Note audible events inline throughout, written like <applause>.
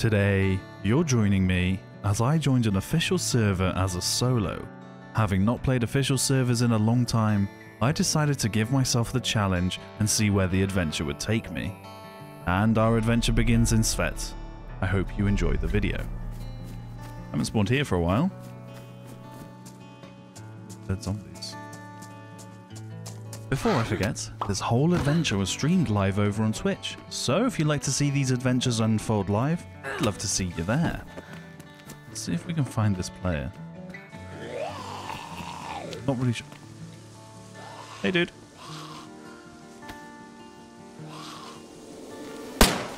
Today, you're joining me as I joined an official server as a solo. Having not played official servers in a long time, I decided to give myself the challenge and see where the adventure would take me. And our adventure begins in Svet. I hope you enjoy the video. I haven't spawned here for a while. Dead zombies. Before I forget, this whole adventure was streamed live over on Twitch, so if you'd like to see these adventures unfold live, I'd love to see you there. Let's see if we can find this player. Not really sure. Hey, dude.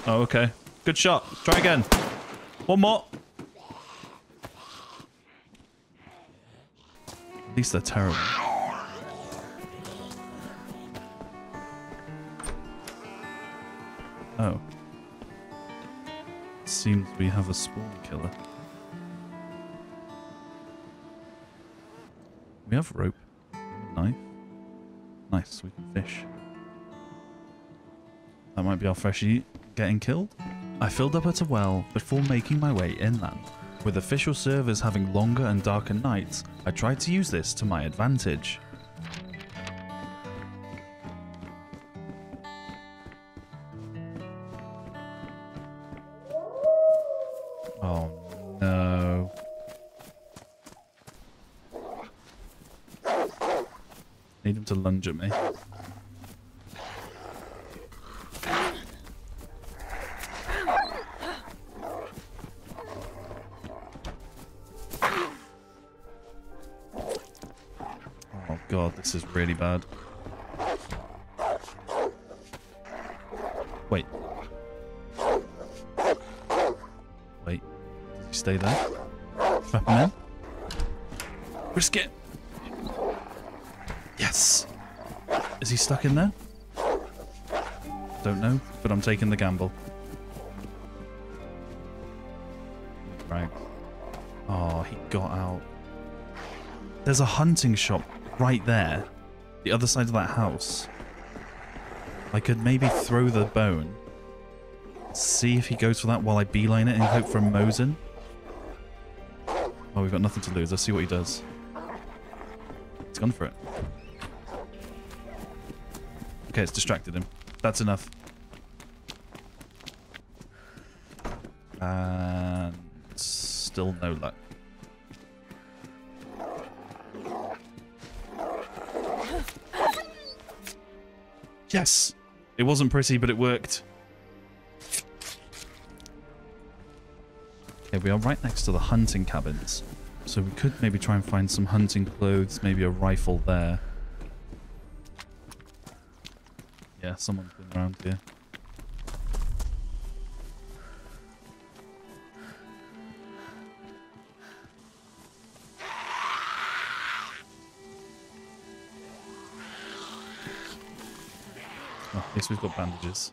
Oh, okay. Good shot. Try again. One more. At least they're terrible. Seems we have a spawn killer. We have rope. Knife. Nice, we can fish. That might be our freshie getting killed. I filled up at a well before making my way inland. With official servers having longer and darker nights, I tried to use this to my advantage. Me. Oh god, this is really bad. In there? Don't know, but I'm taking the gamble. Right. Oh, he got out. There's a hunting shop right there. The other side of that house. I could maybe throw the bone. See if he goes for that while I beeline it and hope for a Mosin. Oh, we've got nothing to lose. Let's see what he does. He's gone for it. Okay, it's distracted him. That's enough. And still no luck. Yes! It wasn't pretty, but it worked. Okay, we are right next to the hunting cabins. So we could maybe try and find some hunting clothes, maybe a rifle there. Yeah, someone's been around here. Oh, at least we've got bandages.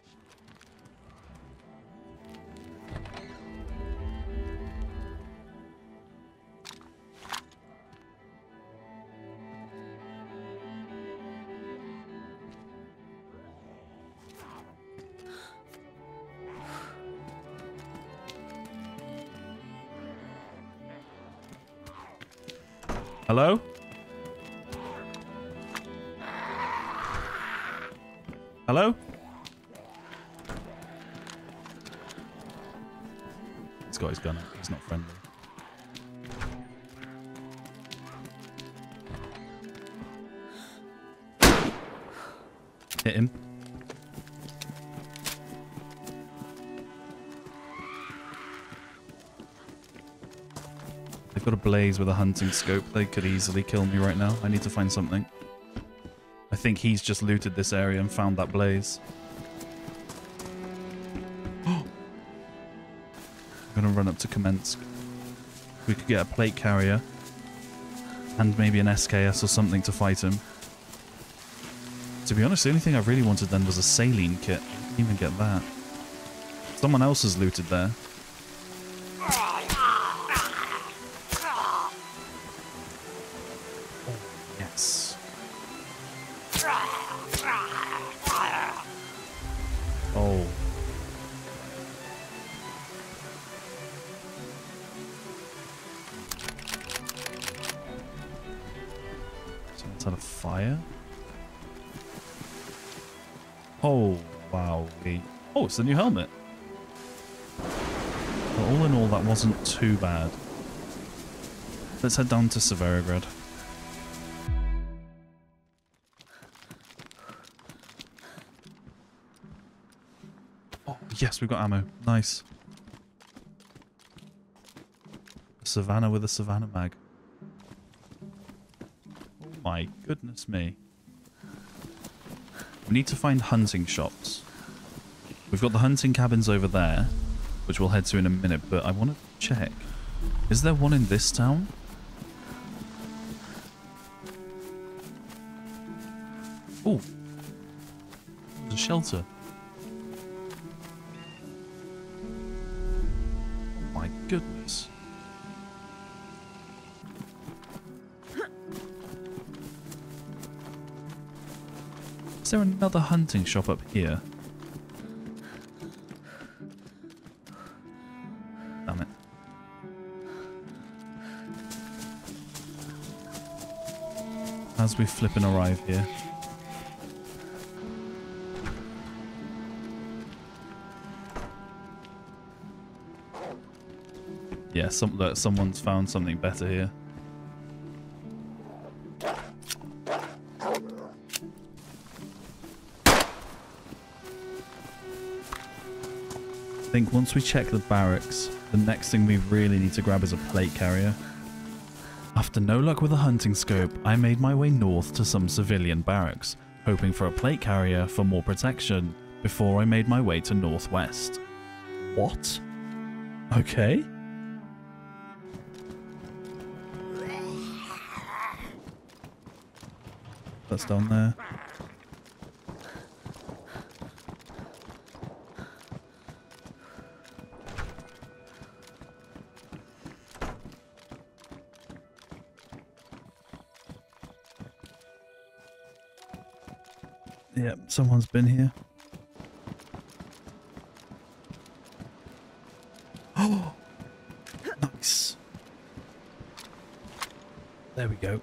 Hello? Hello? Blaze with a hunting scope. They could easily kill me right now. I need to find something. I think he's just looted this area and found that blaze. I'm <gasps> gonna run up to Kamensk. We could get a plate carrier and maybe an SKS or something to fight him. To be honest, the only thing I really wanted then was a saline kit. Didn't even get that. Someone else has looted there. Oh. Someone's on fire? Oh, wow. Oh, it's the new helmet. But all in all, that wasn't too bad. Let's head down to Severograd. We've got ammo. Nice. A Savannah with a Savannah mag. Oh my goodness me. We need to find hunting shops. We've got the hunting cabins over there, which we'll head to in a minute, but I want to check. Is there one in this town? Oh, there's a shelter. Is there another hunting shop up here? Damn it. As we flip and arrive here. Yeah, some, look, someone's found something better here. Think once we check the barracks, the next thing we really need to grab is a plate carrier. After no luck with a hunting scope, I made my way north to some civilian barracks, hoping for a plate carrier for more protection, before I made my way to northwest. What? Okay. That's down there. Yep, someone's been here. Oh, <gasps> nice. There we go.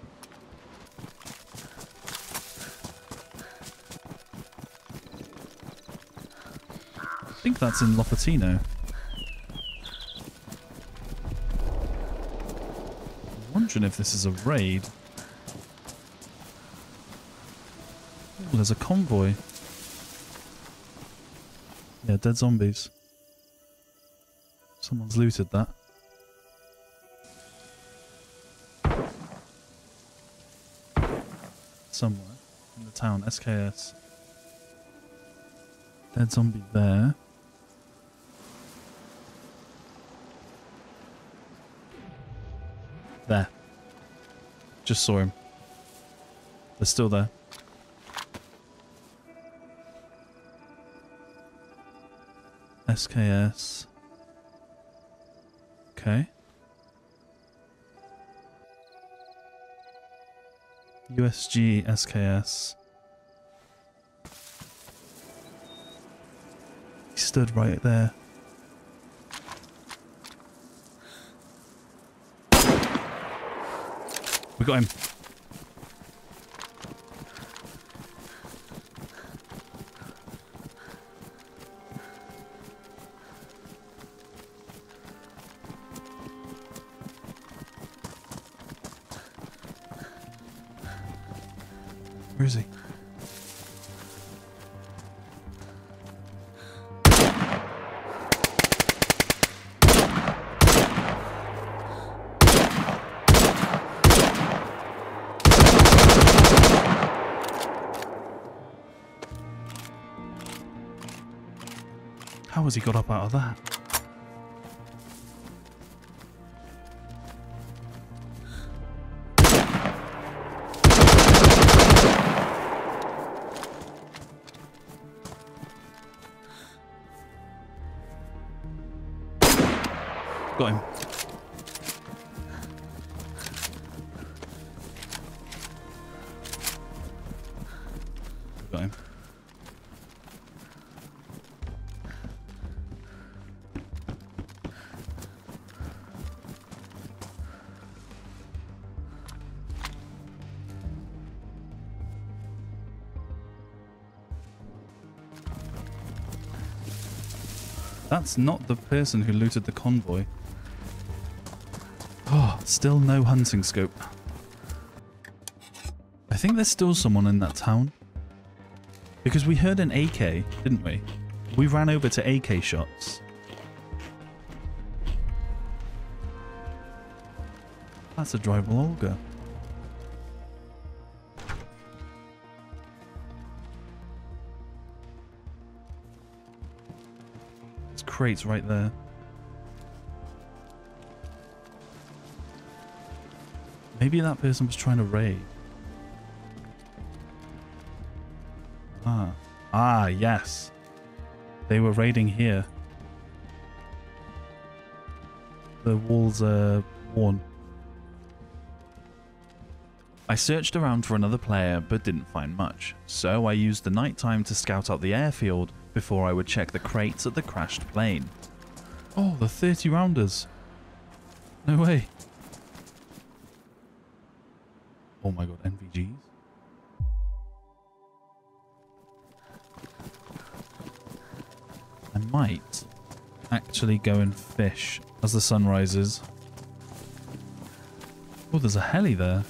I think that's in Lopatino. I'm wondering if this is a raid. There's a convoy. Yeah, dead zombies. Someone's looted that. Somewhere in the town, SKS. Dead zombie there. There. Just saw him. They're still there. SKS. Okay. USG SKS. He stood right there. We got him. Got him. Got him. That's not the person who looted the convoy. Still no hunting scope. I think there's still someone in that town. Because we heard an AK, didn't we? We ran over to AK shots. That's a drivable Olga. There's crates right there. Maybe that person was trying to raid. Ah. Ah, yes. They were raiding here. The walls are worn. I searched around for another player but didn't find much, so I used the night time to scout out the airfield before I would check the crates at the crashed plane. Oh, the 30 rounders. No way. Oh my god, NVGs? I might actually go and fish as the sun rises. Oh, there's a heli there.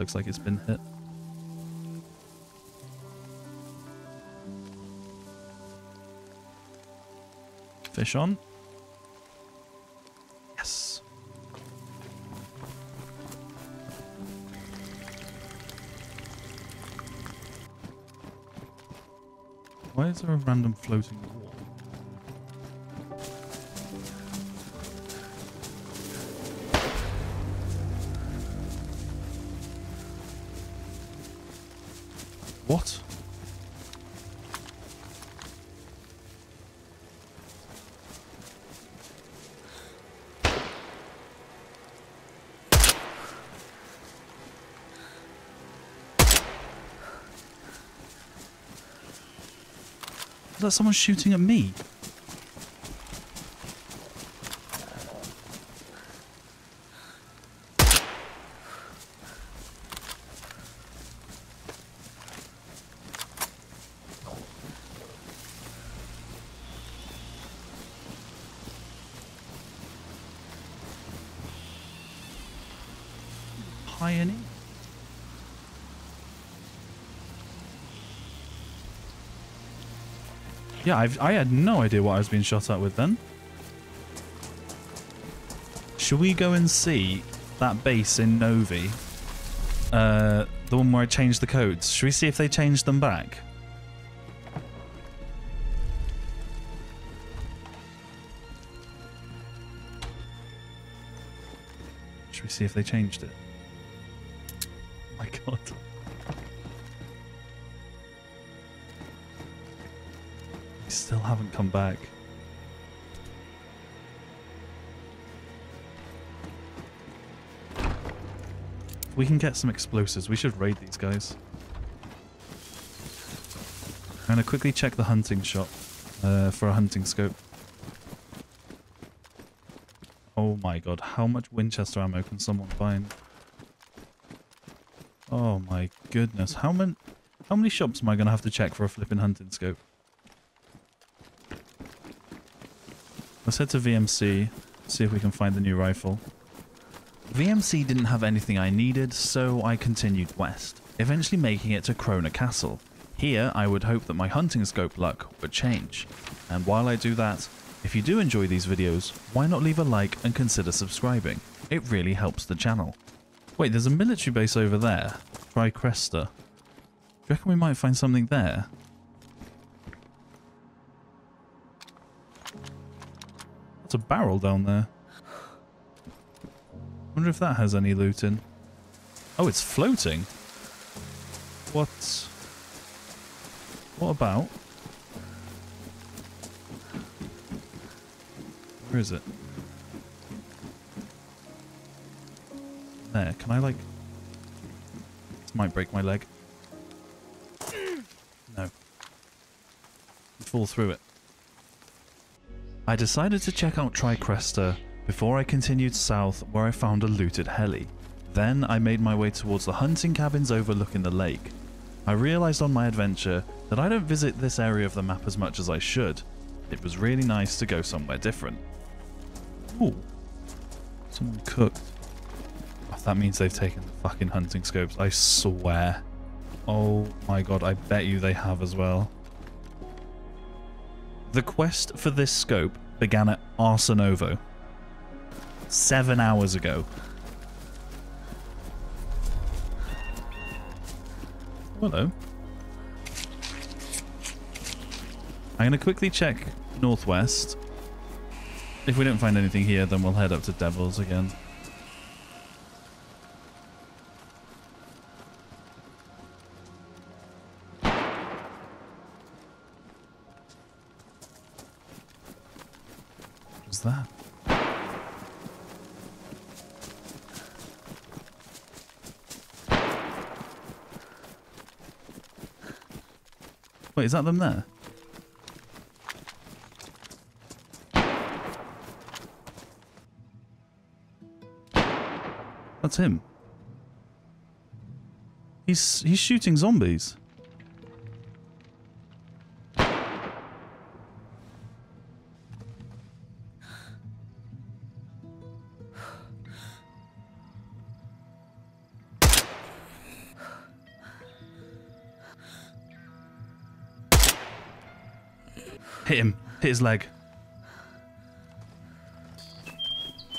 Looks like it's been hit. Fish on. Yes. Why is there a random floating wall? What? That someone shooting at me? Yeah, I've, I had no idea what I was being shot at with then. Should we go and see that base in Novi? Uh, the one where I changed the codes. Should we see if they changed them back? Should we see if they changed it? Oh <laughs> my god. Haven't come back. We can get some explosives, we should raid these guys. I'm gonna quickly check the hunting shop uh, for a hunting scope. Oh my god, how much Winchester ammo can someone find? Oh my goodness, how many how many shops am I gonna have to check for a flipping hunting scope? Let's head to VMC, see if we can find the new rifle. VMC didn't have anything I needed, so I continued west, eventually making it to Krona Castle. Here, I would hope that my hunting scope luck would change. And while I do that, if you do enjoy these videos, why not leave a like and consider subscribing? It really helps the channel. Wait, there's a military base over there. Tri Kresta. Do you reckon we might find something there? That's a barrel down there. wonder if that has any loot in. Oh, it's floating. What? What about? Where is it? There, can I like... This might break my leg. No. Fall through it. I decided to check out Tri Kresta before I continued south where I found a looted heli. Then I made my way towards the hunting cabins overlooking the lake. I realised on my adventure that I don't visit this area of the map as much as I should. It was really nice to go somewhere different. Ooh. Someone cooked. Oh, that means they've taken the fucking hunting scopes. I swear. Oh my god, I bet you they have as well. The quest for this scope began at Arsenovo. Seven hours ago. Hello. I'm going to quickly check northwest. If we don't find anything here, then we'll head up to Devils again. Is that them there? That's him. He's he's shooting zombies. His leg.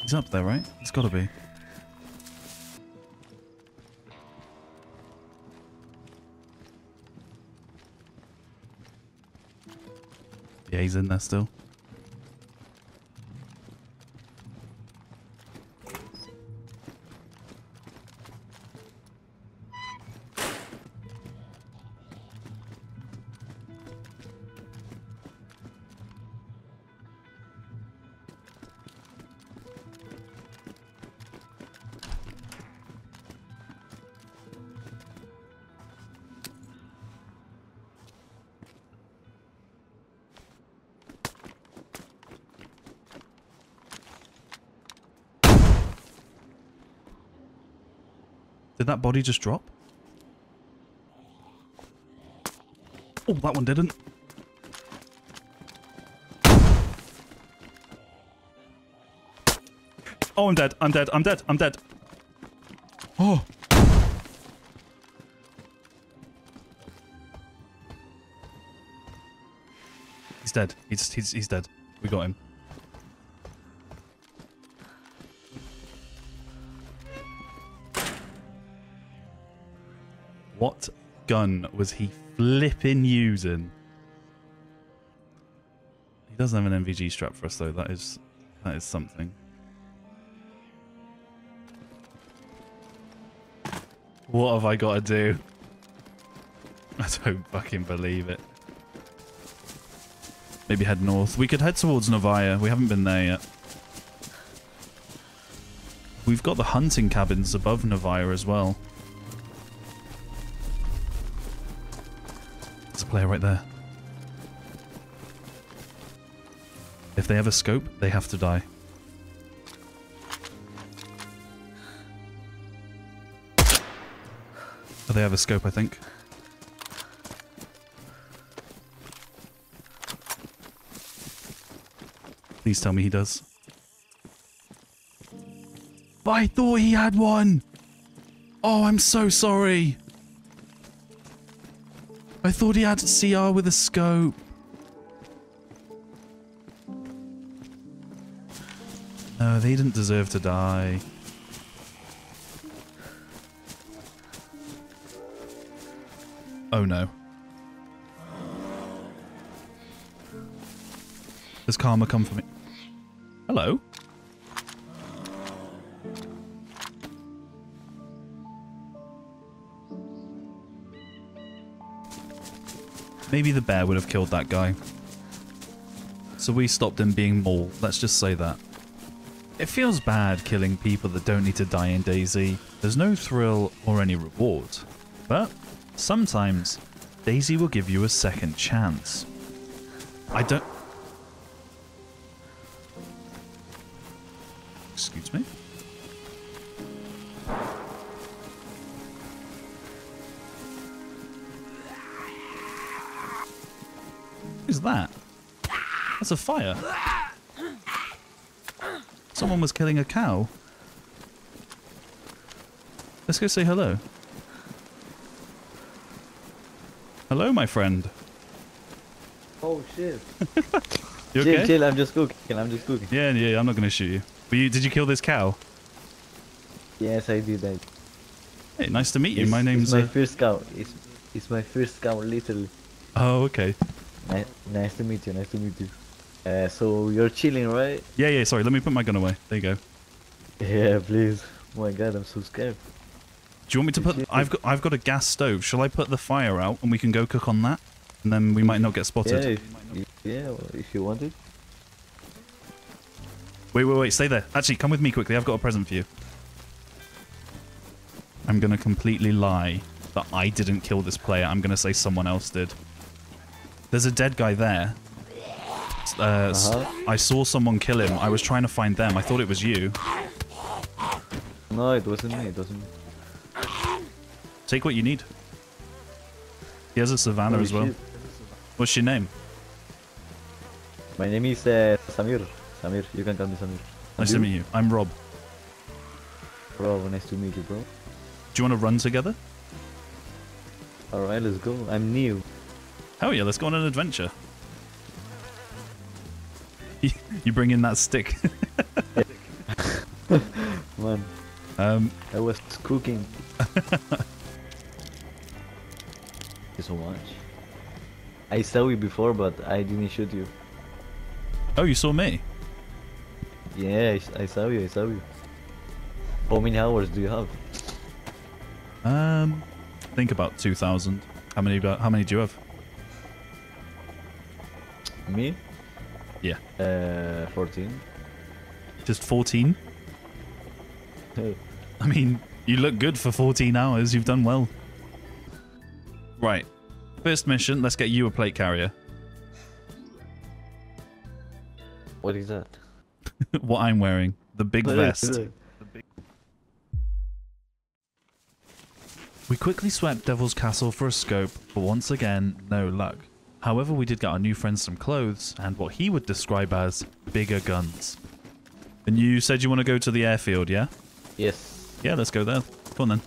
He's up there, right? It's got to be. Yeah, he's in there still. Did that body just drop? Oh, that one didn't. Oh, I'm dead. I'm dead. I'm dead. I'm dead. Oh. He's dead. He's he's he's dead. We got him. What gun was he flipping using? He doesn't have an NVG strap for us though. That is that is something. What have I got to do? <laughs> I don't fucking believe it. Maybe head north. We could head towards Novaya. We haven't been there yet. We've got the hunting cabins above Novaya as well. Player right there. If they have a scope, they have to die. Oh, they have a scope, I think. Please tell me he does. But I thought he had one! Oh, I'm so sorry! Thought he had CR with a scope. No, they didn't deserve to die. Oh no. Does karma come for me? Hello? Maybe the bear would have killed that guy. So we stopped him being mauled, let's just say that. It feels bad killing people that don't need to die in DayZ. There's no thrill or any reward. But sometimes DayZ will give you a second chance. I don't... A fire. Someone was killing a cow. Let's go say hello. Hello, my friend. Oh shit. <laughs> You chill, okay? chill, I'm just cooking. I'm just cooking. Yeah, yeah, I'm not going to shoot you. But you. Did you kill this cow? Yes, I did that. Hey, nice to meet you. It's, my name's... It's my uh, first cow. It's, it's my first cow, literally. Oh, okay. Ni nice to meet you, nice to meet you. Uh, so you're chilling, right? Yeah, yeah, sorry. Let me put my gun away. There you go. Yeah, please. Oh my god, I'm so scared. Do you want me to put... I've got, I've got a gas stove. Shall I put the fire out and we can go cook on that? And then we might not get Yeah, spotted. if, yeah, well, if you want it. Wait, wait, wait. Stay there. Actually, come with me quickly. I've got a present for you. I'm going to completely lie that I didn't kill this player. I'm going to say someone else did. There's a dead guy there. Uh, Uh-huh. I saw someone kill him. I was trying to find them. I thought it was you. No, it wasn't me, it wasn't me. Take what you need. He has a savannah Holy as well. What's your name? My name is uh, Samir. Samir, you can call me Samir. Nice to And meet you. I'm Rob. Bro, nice to meet you, bro. Do you want to run together? Alright, let's go. I'm new. Hell yeah, let's go on an adventure. <laughs> you bring in that stick. <laughs> Man, um, I was cooking. <laughs> Thank you so much. I saw you before, but I didn't shoot you. oh, you saw me? Yeah, I saw you, I saw you. How many hours do you have? Um, think about 2,000. How many, how many do you have? Me? Yeah. Uh, 14. Just 14? <laughs> I mean, you look good for 14 hours. You've done well. Right. First mission, let's get you a plate carrier. what is that? <laughs> what I'm wearing. The big What is vest. it? We quickly swept Devil's Castle for a scope, but once again, no luck. However, we did get our new friend some clothes and what he would describe as bigger guns. And you said you want to go to the airfield, yeah? Yes. Yeah, let's go there. Come on then.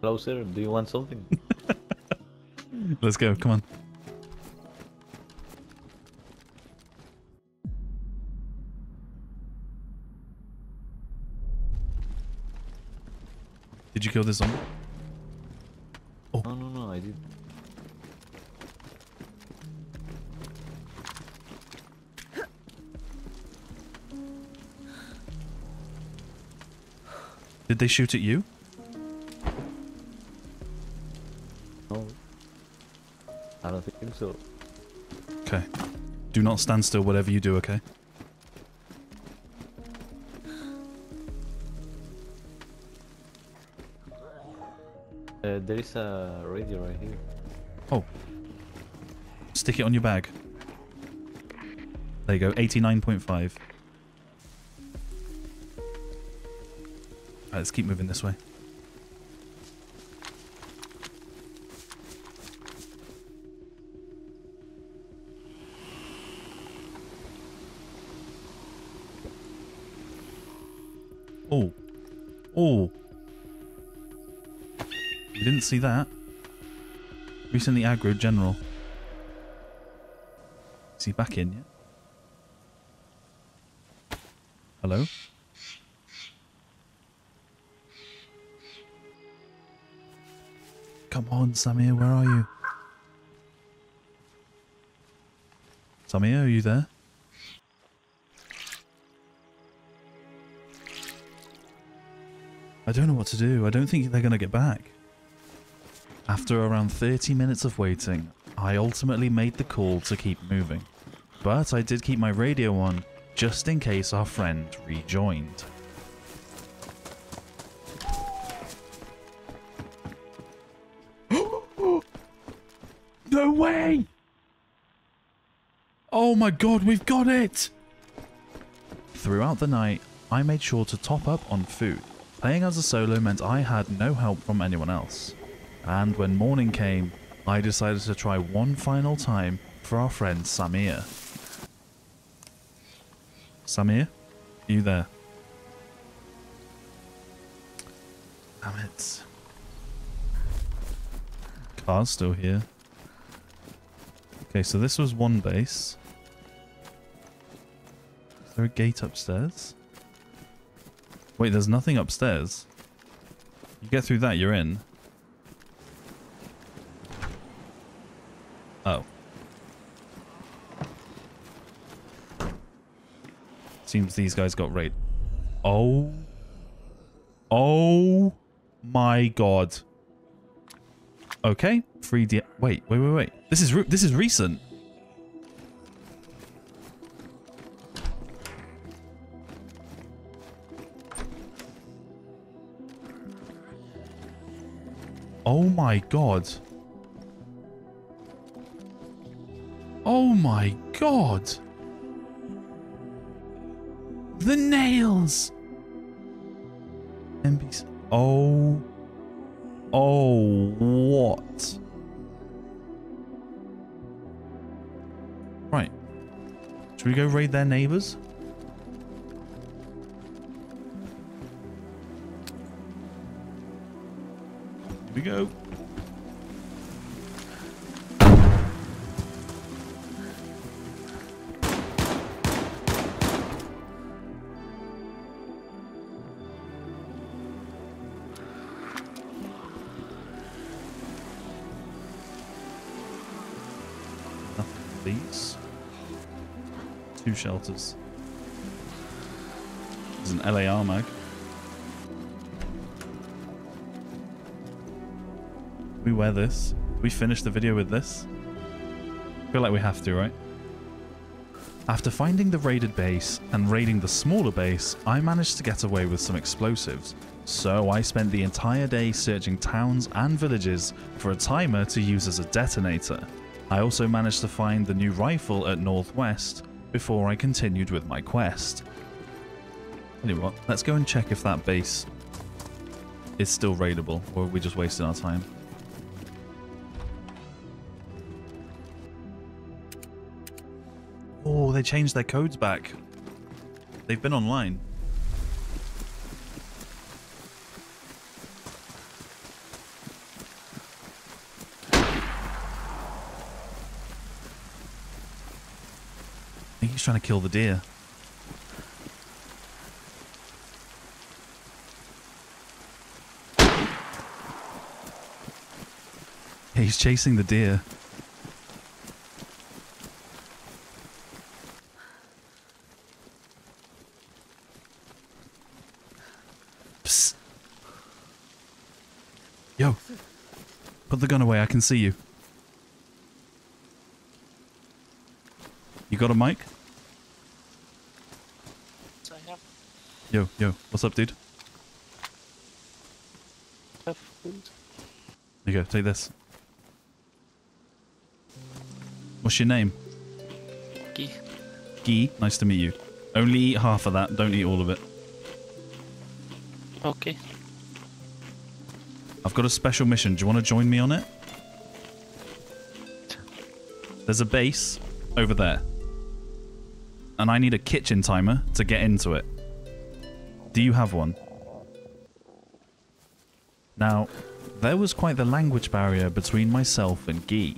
Closer, do you want something? <laughs> Let's go. Come on. Did you kill this zombie? Oh. no, no, no, I did. Did they shoot at you? No. I don't think so. Okay. Do not stand still, whatever you do, okay? There is a radio right here. Oh. Stick it on your bag. There you go, 89.5. Alright, let's keep moving this way. Oh. Oh. You didn't see that. Recently aggro general. Is he back in yet? Hello? Come on, Samir, where are you? Samir, are you there? I don't know what to do. I don't think they're going to get back. After around 30 minutes of waiting, I ultimately made the call to keep moving. But I did keep my radio on, just in case our friend rejoined. <gasps> no way! Oh my god, we've got it! Throughout the night, I made sure to top up on food. Playing as a solo meant I had no help from anyone else. And when morning came, I decided to try one final time for our friend Samir. Samir? You there? Damn it. Car's still here. Okay, so this was one base. Is there a gate upstairs? Wait, there's nothing upstairs. You get through that, you're in. Oh. Seems these guys got raid. Oh. Oh my god. Okay, 3D. Wait, wait, wait, wait. This is this is recent. Oh my god. Oh my god. The nails. NPC. Oh. Oh, what? Right. Should we go raid their neighbors? Here we go. Shelters. There's an LAR mag. We wear this. We finish the video with this. feel like we have to, right? After finding the raided base and raiding the smaller base, I managed to get away with some explosives. So I spent the entire day searching towns and villages for a timer to use as a detonator. I also managed to find the new rifle at Northwest before I continued with my quest. Anyway, let's go and check if that base is still raidable, or are we just wasting our time? Oh, they changed their codes back. They've been online. Trying to kill the deer. Yeah, he's chasing the deer. Psst. Yo. Put the gun away, I can see you. You got a mic? I have Yo, yo, what's up, dude? have food. Here you go, take this. What's your name? Key. Guy, nice to meet you. Only eat half of that, don't eat all of it. Okay. I've got a special mission. Do you want to join me on it? There's a base over there. And I need a kitchen timer to get into it. Do you have one? Now, there was quite the language barrier between myself and Guy.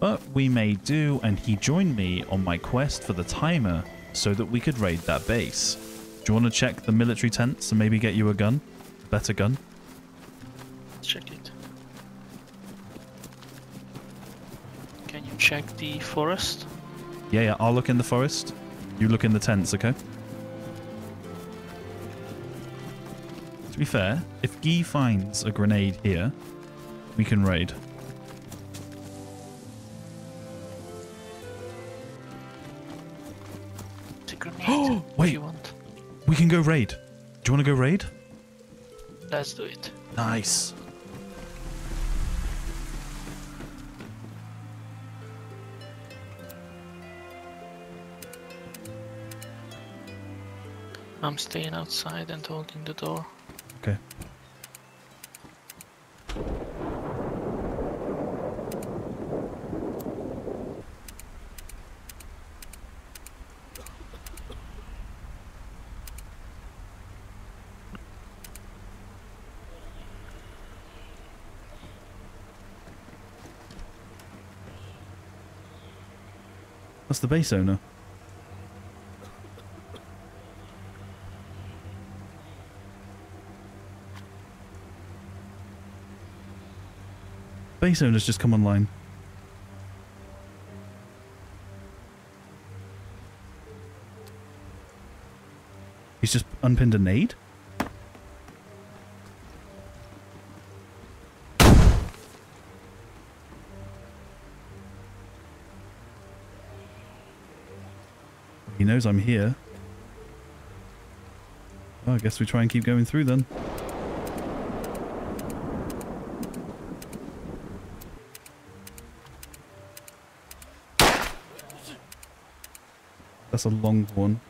But we made do and he joined me on my quest for the timer so that we could raid that base. Do you want to check the military tents and maybe get you a gun? A better gun? Let's check it. Can you check the forest? Yeah, yeah, I'll look in the forest. You look in the tents, okay? To be fair, if Guy finds a grenade here, we can raid. <gasps> Wait. We can go raid. Do you want to go raid? Let's do it. Nice. I'm staying outside and holding the door. Okay. That's the base owner. Base owner's just come online. He's just unpinned a nade? He knows I'm here. Well, I guess we try and keep going through then. That's a long one.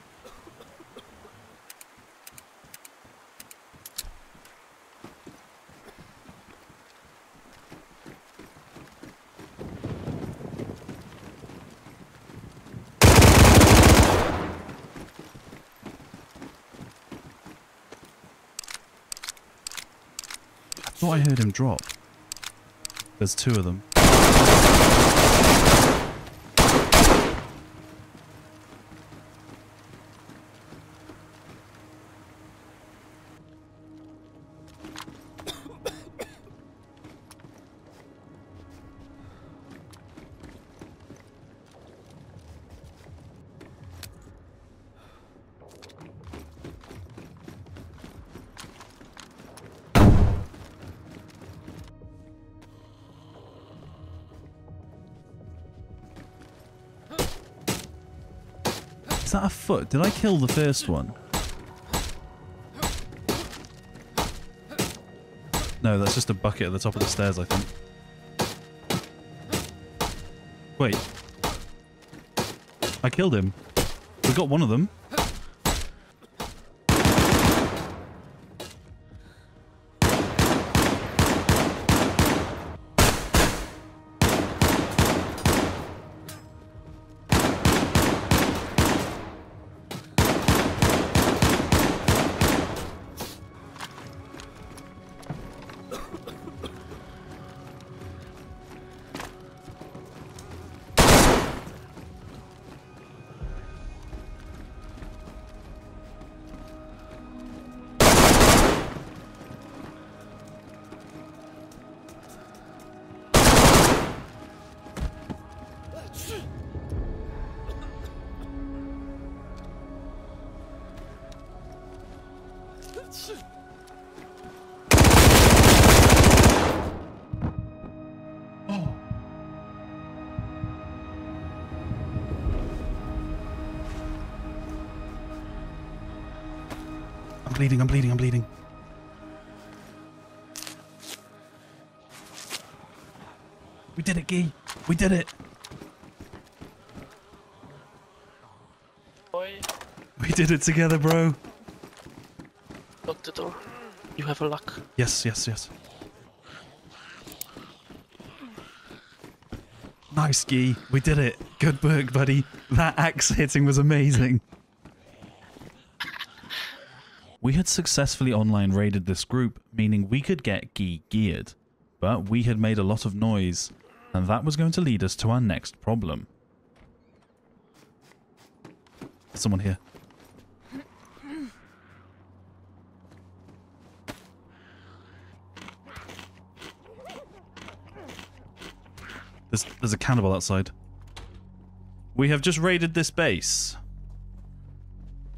I thought I heard him drop. There's two of them. That a foot? Did I kill the first one? No, that's just a bucket at the top of the stairs, I think. Wait. I killed him. We got one of them. Bleeding, I'm bleeding, I'm bleeding. We did it, Gee. We did it. Boy, We did it together, bro. lock the door. You have a lock. Yes, yes, yes. Nice, Gee. We did it. Good work, buddy. That axe hitting was amazing. We had successfully online raided this group, meaning we could get Gee geared. But we had made a lot of noise, and that was going to lead us to our next problem. Someone here. There's, there's a cannibal outside. We have just raided this base.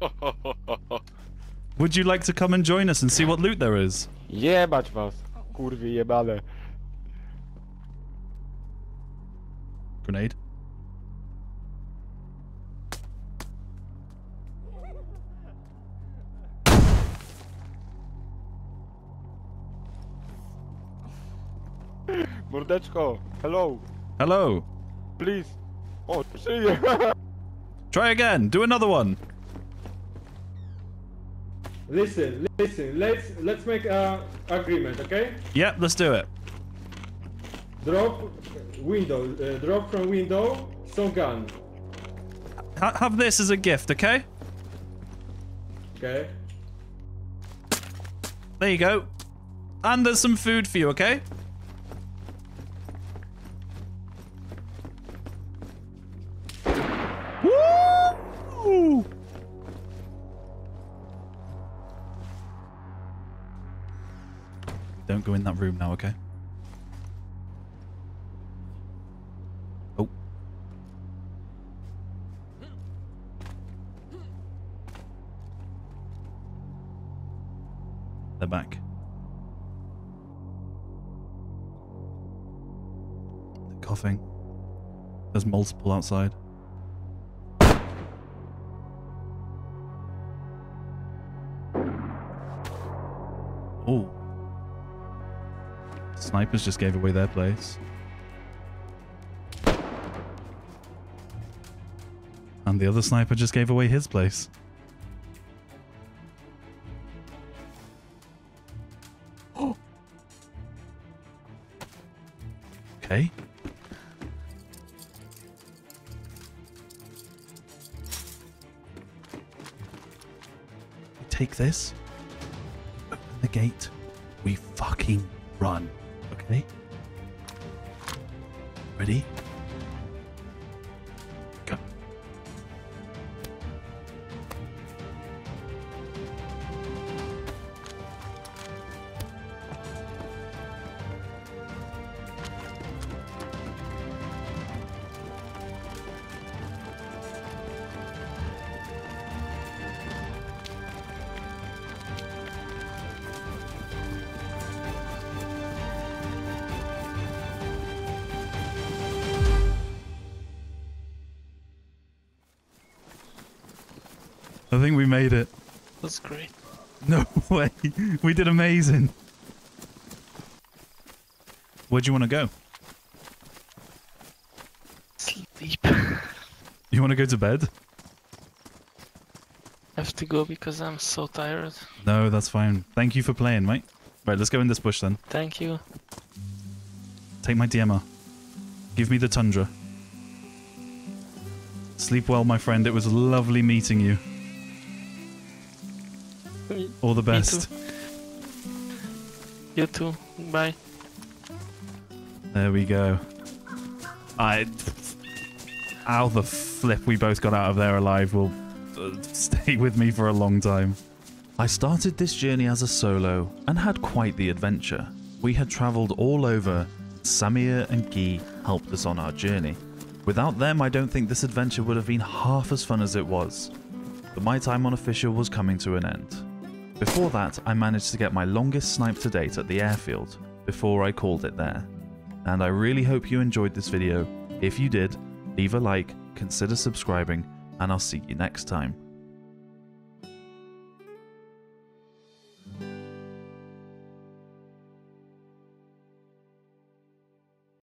<laughs> Would you like to come and join us and see what loot there is? Jebać was, kurwy jebane. Grenade. <laughs> Mordeczko, hello, Hello. please. Oh, see żyję. <laughs> Try again. Do another one. Listen, listen. Let's let's make a agreement, okay? Yep, let's do it. Drop window. Uh, drop from window. Some gun. Ha- have this as a gift, okay? Okay. There you go. And there's some food for you, okay? Don't go in that room now, okay? Oh. They're back. They're coughing. There's multiple outside. Snipers just gave away their place. And the other sniper just gave away his place. <gasps> Okay. Take this, open the gate, we fucking run. Ready? <laughs> We did amazing. Where'd you want to go? Sleep. You want to go to bed? have to go because I'm so tired. No, that's fine. Thank you for playing, mate. Right, let's go in this bush then. Thank you. Take my DMR. Give me the tundra. Sleep well, my friend. It was lovely meeting you. <laughs> All the best. Too. You too. Bye. There we go. I. How the flip we both got out of there alive will uh, stay with me for a long time. I started this journey as a solo and had quite the adventure. We had travelled all over. Samir and Guy helped us on our journey. Without them, I don't think this adventure would have been half as fun as it was. But my time on official was coming to an end. Before that, I managed to get my longest snipe to date at the airfield, before I called it there. And I really hope you enjoyed this video. If you did, leave a like, consider subscribing, and I'll see you next time.